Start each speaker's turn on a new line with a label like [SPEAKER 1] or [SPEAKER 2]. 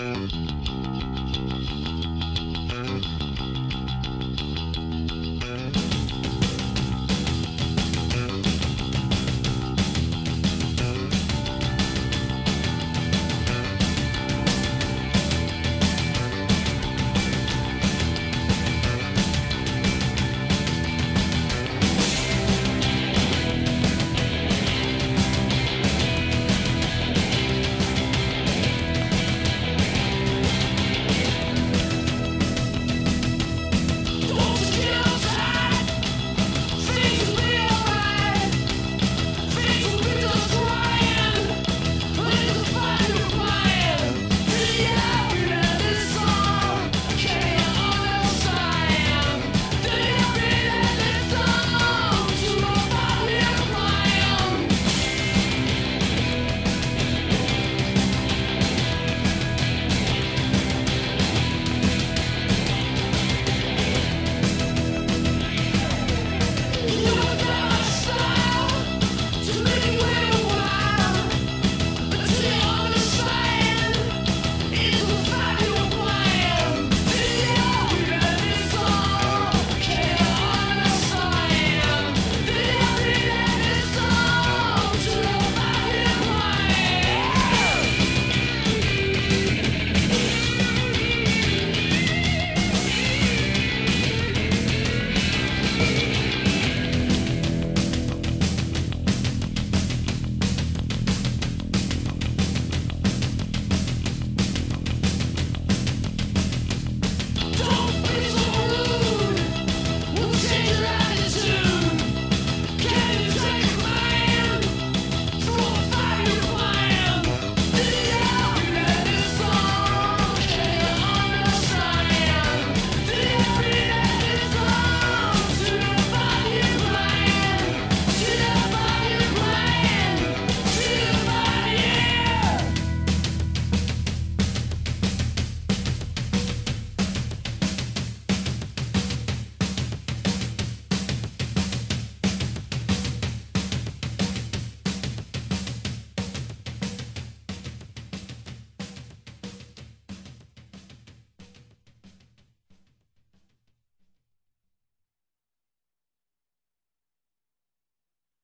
[SPEAKER 1] Mm-hmm.